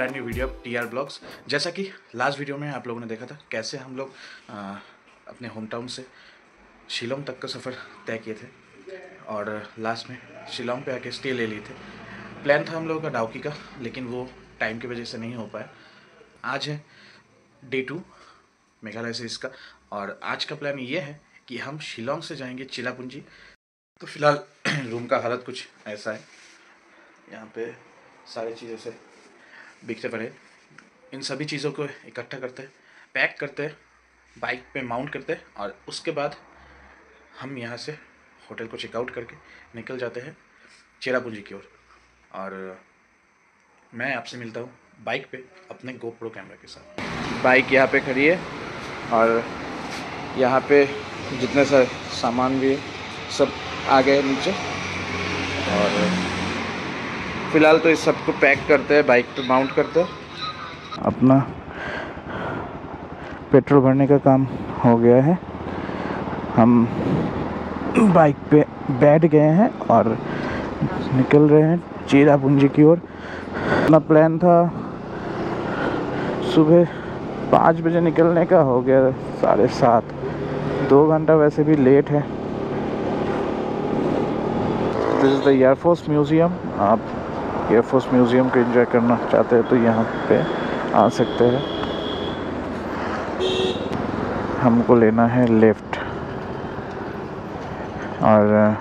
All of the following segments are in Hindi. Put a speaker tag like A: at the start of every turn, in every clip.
A: Brand new video T R blogs जैसा कि लास्ट वीडियो में आप लोगों ने देखा था कैसे हम लोग आ, अपने होम टाउन से शिलोंग तक का सफ़र तय किए थे और लास्ट में शिलोंग पे आके स्टे ले लिए थे। प्लान था हम लोगों का डाउकी का लेकिन वो टाइम की वजह से नहीं हो पाया। आज है डे टू मेघालय से इसका और आज का प्लान ये है कि हम शिलोंग से जाएँगे चिलापुंजी। तो फ़िलहाल रूम का हालत कुछ ऐसा है। यहाँ पे सारी चीज़ें से बिखरे पड़े इन सभी चीज़ों को इकट्ठा करते, पैक करते, बाइक पे माउंट करते और उसके बाद हम यहाँ से होटल को चेकआउट करके निकल जाते हैं चेरापूंजी की ओर। और मैं आपसे मिलता हूँ बाइक पे अपने गोप्रो कैमरा के साथ। बाइक यहाँ पे खड़ी है और यहाँ पे जितने सारे सामान भी है, सब आ गए नीचे। और फ़िलहाल तो इस सबको पैक करते हैं बाइक पे माउंट करते हैं। अपना पेट्रोल भरने का काम हो गया है। हम बाइक पे बैठ गए हैं और निकल रहे हैं चीरापूंजी की ओर। अपना प्लान था, सुबह पाँच बजे निकलने का हो गया, साढ़े सात। दो घंटा वैसे भी लेट है। This is the air force museum आप एयरफोर्स म्यूज़ियम को एंजॉय करना चाहते हैं तो यहाँ पे आ सकते हैं। हमको लेना है लेफ़्ट और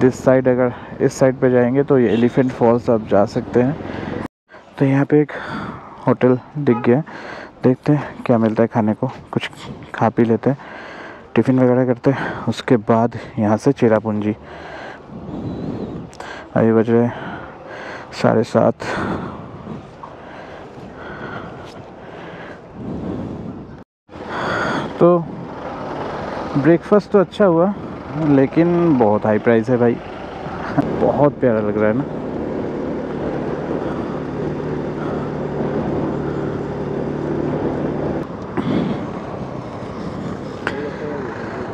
A: दिस साइड अगर इस साइड पे जाएँगे तो ये एलिफेंट फॉल्स आप जा सकते हैं। तो यहाँ पे एक होटल दिख गया। देखते हैं क्या मिलता है खाने को। कुछ खा पी लेते हैं। टिफ़िन वगैरह करते हैं। उसके बाद यहाँ से चेरापूंजी। अभी बज रहे साढ़े सात। तो ब्रेकफास्ट तो अच्छा हुआ, लेकिन बहुत हाई प्राइस है भाई। बहुत प्यारा लग रहा है ना।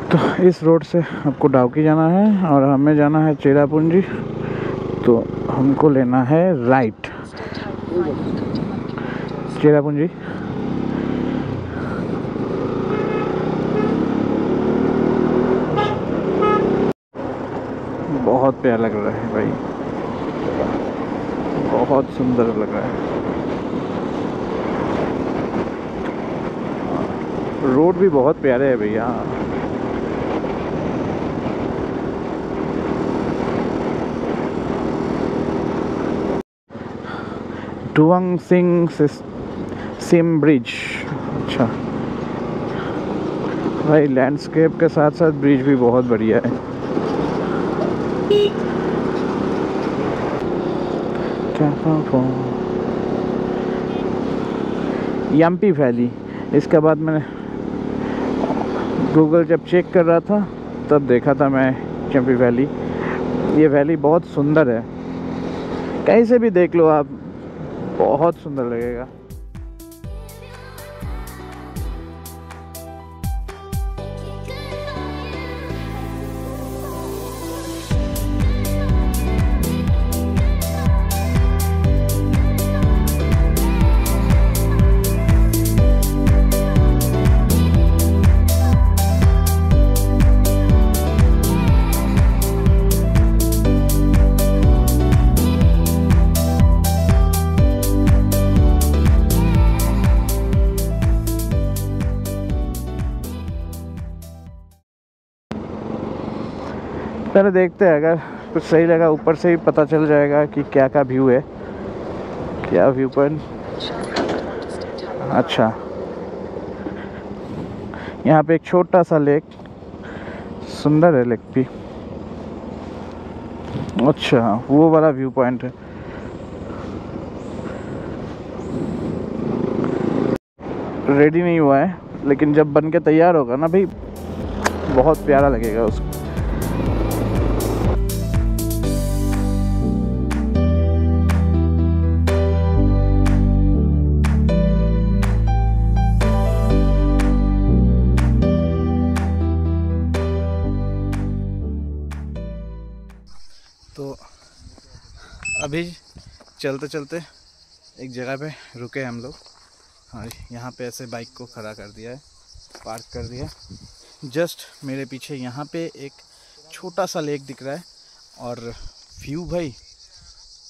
A: तो इस रोड से आपको डाउकी जाना है और हमें जाना है चेरापूंजी। तो हमको लेना है राइट। चेरापूंजी। बहुत प्यारा लग रहा है भाई। बहुत सुंदर लग रहा है। रोड भी बहुत प्यारे है भैया। टुवंग सिंह सिम ब्रिज अच्छा। भाई लैंडस्केप के साथ साथ ब्रिज भी बहुत बढ़िया है। यम्पी वैली इसके बाद मैंने गूगल जब चेक कर रहा था, तब देखा था मैं चम्पी वैली ये वैली बहुत सुंदर है। कहीं से भी देख लो आप बहुत सुंदर लगेगा। पहले देखते हैं, अगर कुछ सही लगा, ऊपर से ही पता चल जाएगा कि क्या का व्यू है। क्या व्यू पॉइंट अच्छा। यहाँ पे एक छोटा सा लेक सुंदर है लेक भी। अच्छा वो वाला व्यू पॉइंट है। रेडी नहीं हुआ है, लेकिन जब बन के तैयार होगा ना भाई, बहुत प्यारा लगेगा उसको। अभी चलते चलते एक जगह पे रुके हम लोग। और यहाँ पे ऐसे बाइक को खड़ा कर दिया है पार्क कर दिया जस्ट मेरे पीछे यहाँ पे एक छोटा सा लेक दिख रहा है और व्यू भाई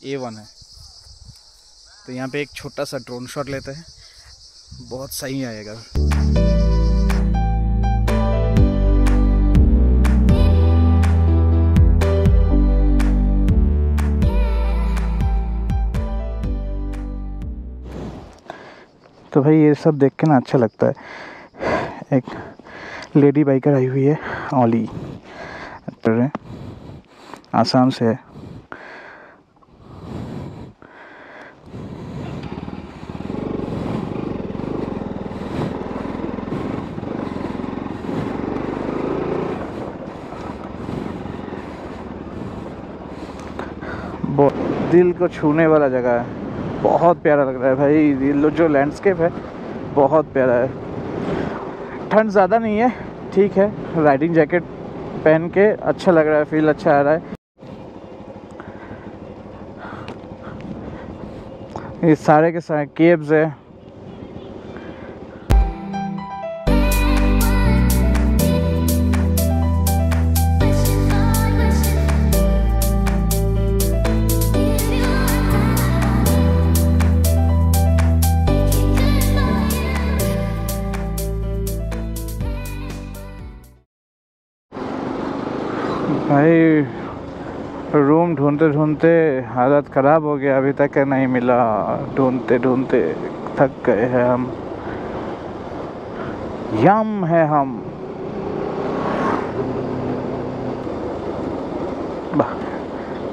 A: ए वन है। तो यहाँ पे एक छोटा सा ड्रोन शॉट लेते हैं। बहुत सही आएगा। तो भाई ये सब देख के ना अच्छा लगता है। एक लेडी बाइकर आई हुई है, ओली। आसाम से है। दिल को छूने वाला जगह है। बहुत प्यारा लग रहा है भाई। ये जो लैंडस्केप है, बहुत प्यारा है। ठंड ज़्यादा नहीं है, ठीक है। राइडिंग जैकेट पहन के अच्छा लग रहा है फील अच्छा आ रहा है। ये सारे के सारे केब्स है। भाई रूम ढूंढते ढूंढते हालत ख़राब हो गया, अभी तक नहीं मिला। ढूंढते ढूंढते थक गए हैं हम। यम है हम।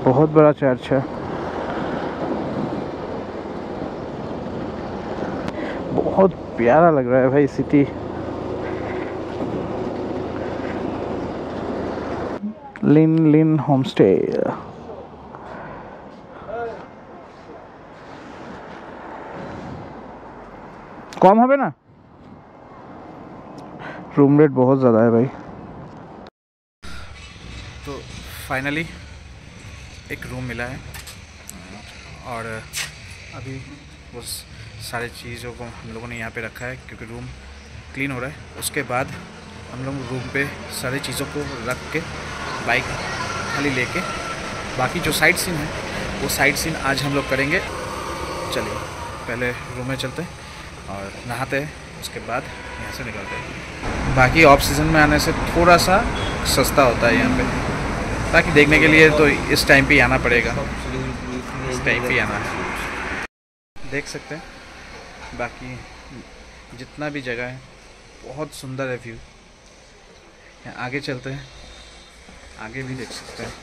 A: बहुत बड़ा चर्च है। बहुत प्यारा लग रहा है भाई सिटी লিন লিন হোমস্টে কম হবে না रूम रेट बहुत ज़्यादा है भाई तो फाइनली एक रूम मिला है और अभी उस सारे चीज़ों को हम लोगों ने यहाँ पे रखा है क्योंकि रूम क्लीन हो रहा है उसके बाद हम लोग रूम पे सारी चीज़ों को रख के बाइक खाली लेके। बाकी जो साइड सीन है, वो साइड सीन आज हम लोग करेंगे। चलिए, पहले रूम में चलते हैं और नहाते हैं। उसके बाद यहाँ से निकलते हैं। बाकी ऑफ़ सीज़न में आने से थोड़ा सा सस्ता होता है यहाँ पे। बाकी देखने के लिए तो इस टाइम पे आना पड़ेगा। इस टाइम पे आना है। देख सकते हैं। बाकी जितना भी जगह है, बहुत सुंदर है व्यू आगे चलते हैं। आगे भी देख सकते हैं।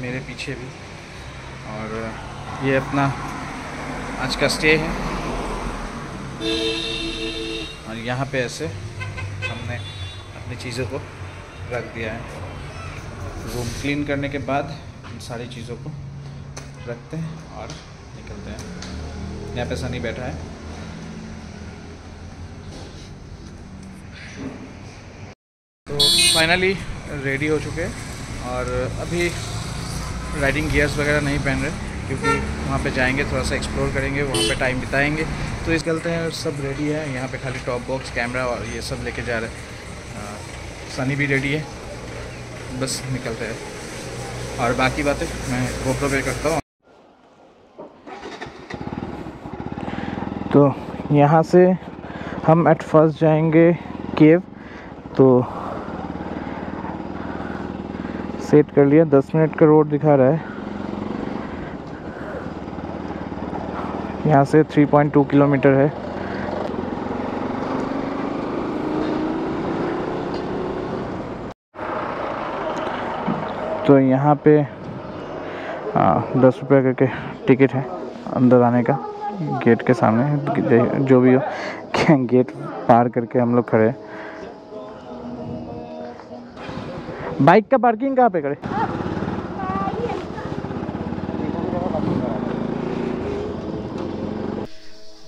A: मेरे पीछे भी। और ये अपना आज का स्टे है। और यहाँ पे ऐसे हमने अपनी चीज़ों को रख दिया है। रूम क्लीन करने के बाद इन सारी चीज़ों को रखते हैं और यहाँ पे सनी बैठा है। तो फाइनली रेडी हो चुके और अभी राइडिंग गियर्स वगैरह नहीं पहन रहे, क्योंकि वहाँ पे जाएँगे, थोड़ा सा एक्सप्लोर करेंगे, वहाँ पे टाइम बिताएँगे। तो इस गलते हैं, सब रेडी है। यहाँ पे खाली टॉप बॉक्स कैमरा और ये सब लेके जा रहे हैं। सनी भी रेडी है। बस निकलते हैं। और बाकी बातें मैं गोप्रो पे करता हूँ। तो यहाँ से हम एट फ़र्स्ट जाएँगे केव तो सेट कर लिया। दस मिनट का रोड दिखा रहा है। यहाँ से 3.2 किलोमीटर है। तो यहाँ पे दस रुपये करके टिकट है अंदर आने का। गेट के सामने जो भी हो। गेट पार करके हम लोग खड़े बाइक का पार्किंग कहाँ पे करे?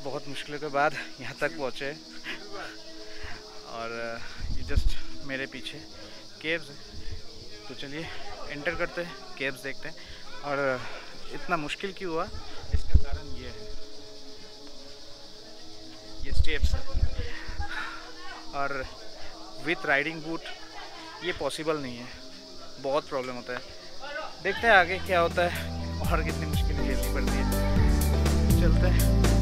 A: बहुत मुश्किलों के बाद यहाँ तक पहुँचे। और कि जस्ट मेरे पीछे केव्स तो चलिए एंटर करते हैं। केव्स देखते हैं। और, इतना मुश्किल क्यों हुआ? इसका ये स्टेप्स और विथ राइडिंग बूट ये पॉसिबल नहीं है। बहुत प्रॉब्लम होता है। देखते हैं आगे क्या होता है और कितनी मुश्किलें झेलनी पड़ती है। चलते हैं।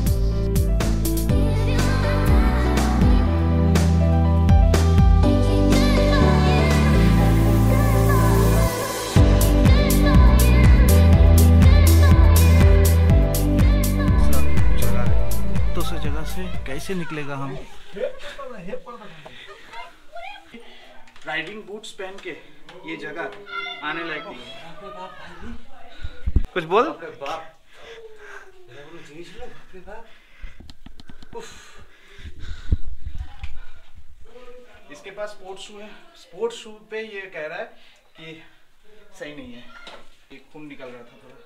A: से कैसे निकलेगा हम? राइडिंग बूट्स पहन के ये जगह आने लायक नहीं है। कुछ बोल। इसके पास स्पोर्ट्स शू है। स्पोर्ट्स शू पे ये कह रहा है कि सही नहीं है। एक खून निकल रहा था थोड़ा।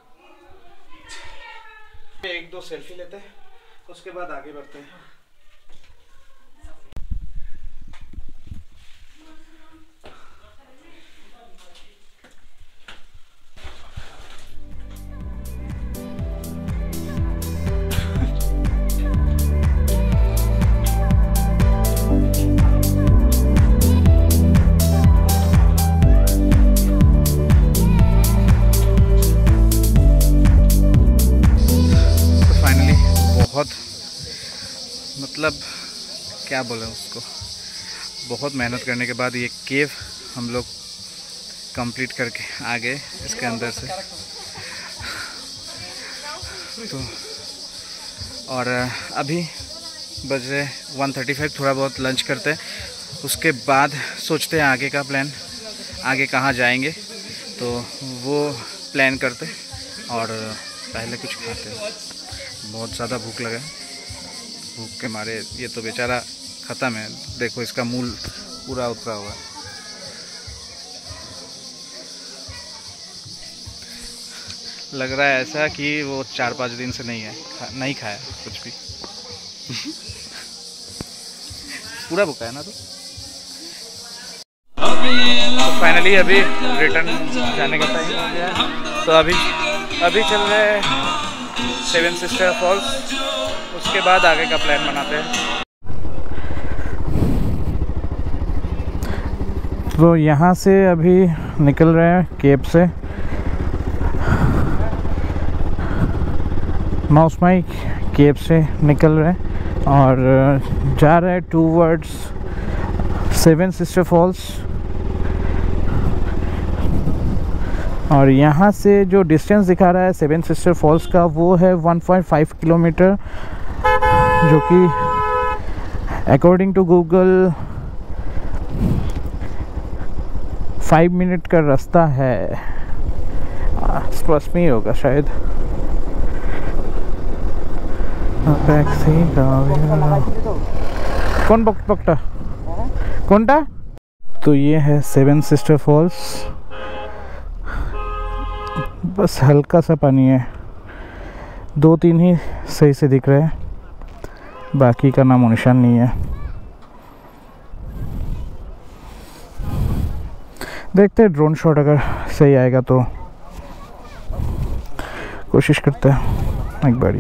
A: एक दो सेल्फी लेते हैं। उसके बाद आगे बढ़ते हैं। क्या बोलें उसको? बहुत मेहनत करने के बाद ये केव हम लोग कंप्लीट करके आ गए इसके अंदर से। तो और अभी बज रहे 135 थोड़ा बहुत लंच करते हैं। उसके बाद सोचते हैं आगे का प्लान आगे कहाँ जाएँगे। तो वो प्लान करते और पहले कुछ खाते। हैं बहुत ज़्यादा भूख लगा भूख के मारे ये तो बेचारा ख़त्म है देखो इसका मूल पूरा उतरा हुआ लग रहा है ऐसा कि वो चार पाँच दिन से नहीं है खा, नहीं खाया कुछ भी। पूरा भूखा है ना तो? फाइनली अभी रिटर्न जाने का टाइम हो गया तो अभी अभी चल रहे सेवन सिस्टर फॉल्स उसके बाद आगे का प्लान बनाते हैं। तो यहाँ से अभी निकल रहे हैं केप से। माउसमाई केप से निकल रहे हैं और जा रहे हैं towards seven sister falls और यहाँ से जो डिस्टेंस दिखा रहा है सेवन सिस्टर फॉल्स का, वो है 1.5 किलोमीटर, जो कि according to Google five minute का रास्ता है। एक्सप्रेस में ही होगा शायद। कौन पकटा कौन टा तो ये है सेवन सिस्टर फॉल्स बस हल्का सा पानी है। दो तीन ही सही से दिख रहे हैं। बाकी का नाम निशान नहीं है। देखते हैं ड्रोन शॉट अगर सही आएगा तो। कोशिश करते हैं, एक बारी।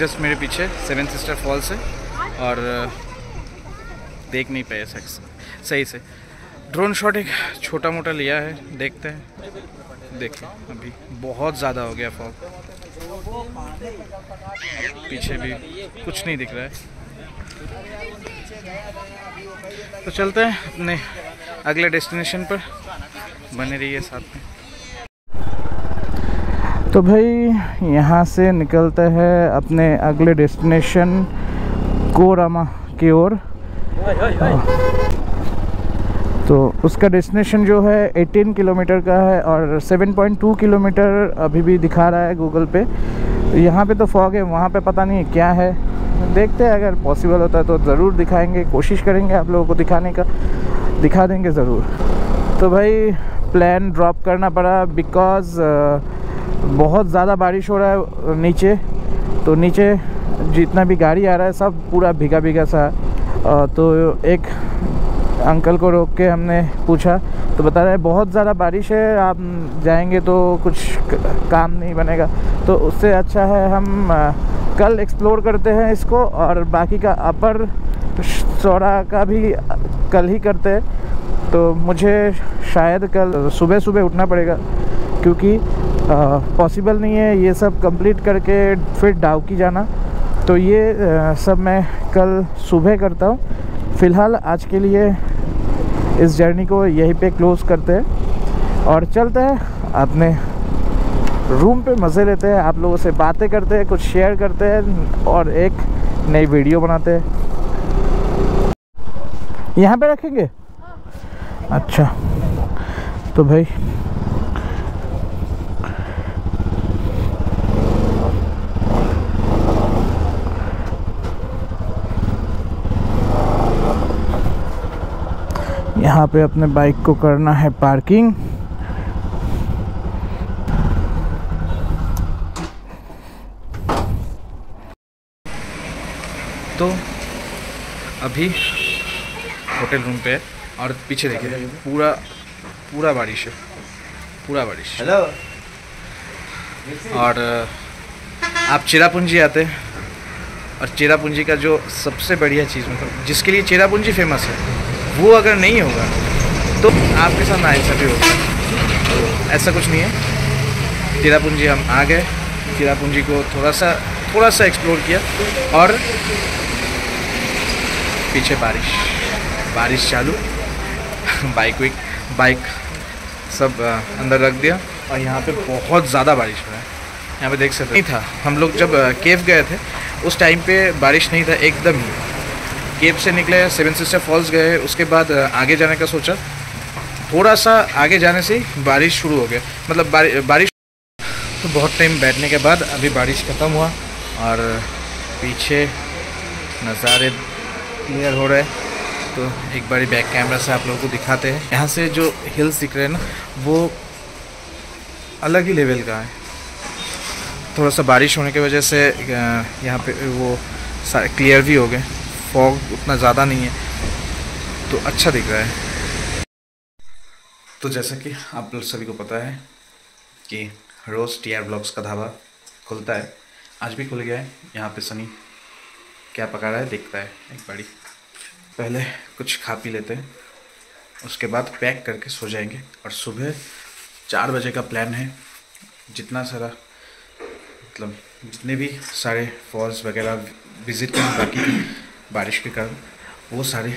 A: जस्ट मेरे पीछे सेवन सिस्टर फॉल्स है। और देख नहीं पाए सही से। ड्रोन शॉट एक छोटा मोटा लिया है, देखते हैं। देखिए, अभी बहुत ज़्यादा हो गया फॉग पीछे भी कुछ नहीं दिख रहा है। तो चलते हैं अपने अगले डेस्टिनेशन पर। बने रहिए साथ में। तो भाई, यहाँ से निकलते हैं अपने अगले डेस्टिनेशन कोरामा की ओर। तो उसका डेस्टिनेशन जो है 18 किलोमीटर का है और 7.2 किलोमीटर अभी भी दिखा रहा है गूगल पे।
B: यहाँ पे तो फॉग है वहाँ पे पता नहीं क्या है। देखते हैं अगर पॉसिबल होता है तो ज़रूर दिखाएँगे कोशिश करेंगे आप लोगों को दिखाने का। दिखा देंगे ज़रूर। तो भाई प्लान ड्रॉप करना पड़ा बिकॉज़ बहुत ज़्यादा बारिश हो रहा है नीचे। तो नीचे जितना भी गाड़ी आ रहा है, सब पूरा भीगा भीगा सा तो एक अंकल को रोक के हमने पूछा तो बता रहे बहुत ज़्यादा बारिश है, आप जाएँगे तो कुछ काम नहीं बनेगा। तो उससे अच्छा है, हम कल एक्सप्लोर करते हैं इसको, और बाकी का अपर चौड़ा का भी कल ही करते हैं। तो मुझे शायद कल सुबह सुबह उठना पड़ेगा, क्योंकि पॉसिबल नहीं है ये सब कंप्लीट करके फिर डाउकी जाना। तो ये सब मैं कल सुबह करता हूँ। फ़िलहाल आज के लिए इस जर्नी को यहीं पे क्लोज़ करते हैं और चलते हैं अपने रूम पे मज़े लेते हैं। आप लोगों से बातें करते हैं कुछ शेयर करते हैं और एक नई वीडियो बनाते हैं। यहाँ पे रखेंगे? अच्छा। तो भाई यहाँ पे अपने बाइक को करना है पार्किंग।
A: तो अभी होटल रूम पे है और पीछे देखिए पूरा पूरा बारिश है। पूरा बारिश। हेलो और आप चेरापूंजी आते हैं। और चेरापूंजी का जो सबसे बढ़िया चीज़ मतलब जिसके लिए चेरापूंजी फ़ेमस है वो अगर नहीं होगा तो आपके साथ ना ऐसा भी होगा। तो ऐसा कुछ नहीं है। चिरापूंजी हम आ गए। चिरापूंजी को थोड़ा सा थोड़ा सा एक्सप्लोर किया। और पीछे बारिश। बारिश चालू। बाइक विक बाइक सब अंदर रख दिया। और यहाँ पे बहुत ज़्यादा बारिश हो रहा है। यहाँ पे देख सकते नहीं था। हम लोग जब केव गए थे, उस टाइम पे बारिश नहीं था, एकदम ही। केप से निकले, सेवन सिस्टर फॉल्स गए, उसके बाद आगे जाने का सोचा। थोड़ा सा आगे जाने से बारिश शुरू हो गया। मतलब बारिश तो बहुत टाइम बैठने के बाद अभी बारिश ख़त्म हुआ और पीछे नज़ारे क्लियर हो रहे तो एक बारी बैक कैमरा से आप लोगों को दिखाते हैं। यहाँ से जो हिल्स दिख रहे हैं ना, वो अलग ही लेवल का है। थोड़ा सा बारिश होने की वजह से यहाँ पे वो क्लियर भी हो गए। फॉग उतना ज़्यादा नहीं है तो अच्छा दिख रहा है। तो जैसा कि आप लोग सभी को पता है कि रोज़ टी आर ब्लॉग्स का ढाबा खुलता है। आज भी खुल गया है, यहाँ पे सनी क्या पका रहा है देखता है एक बारी। पहले कुछ खा पी लेते हैं, उसके बाद पैक करके सो जाएँगे। और सुबह चार बजे का प्लान है, जितना सारा मतलब जितने भी सारे फॉल्स वगैरह विज़िट करें बाकी बारिश के कारण वो सारे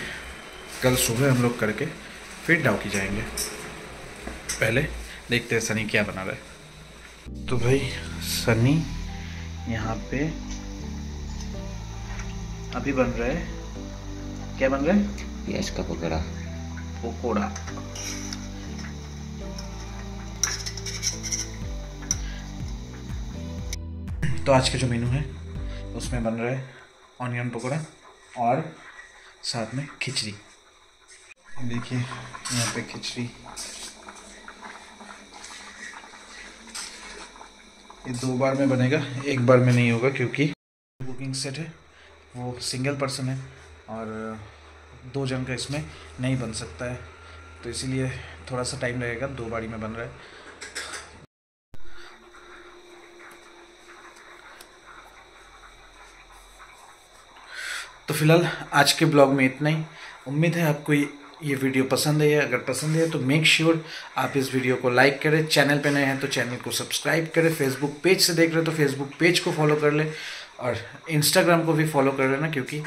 A: कल सुबह हम लोग करके फिर डाउ की जाएँगे। पहले देखते हैं सनी क्या बना रहा है। तो भाई सनी यहाँ पे अभी बन रहा है। क्या बन रहा है?
B: प्याज का पकौड़ा।
A: पकौड़ा। तो आज का जो मेनू है उसमें बन रहा है ऑनियन पकौड़ा। और साथ में खिचड़ी। देखिए, यहाँ पे खिचड़ी। ये दो बार में बनेगा, एक बार में नहीं होगा क्योंकि बुकिंग सेट है, वो सिंगल पर्सन है और दो जन का इसमें नहीं बन सकता है। तो इसीलिए थोड़ा सा टाइम लगेगा, दो बारी में बन रहा है। तो फ़िलहाल आज के ब्लॉग में इतना ही। उम्मीद है आपको ये वीडियो पसंद है। अगर पसंद है तो मेक श्योर sure आप इस वीडियो को लाइक करें। चैनल पे नए हैं तो चैनल को सब्सक्राइब करें। फेसबुक पेज से देख रहे हैं तो फेसबुक पेज को फॉलो कर लें। और इंस्टाग्राम को भी फॉलो कर लेना, क्योंकि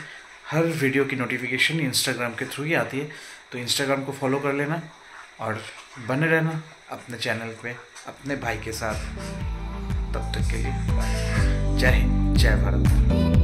A: हर वीडियो की नोटिफिकेशन इंस्टाग्राम के थ्रू ही आती है। तो इंस्टाग्राम को फॉलो कर लेना और बने रहना अपने चैनल पे, अपने भाई के साथ। तब तक के लिए जय हिंद, जय भारत।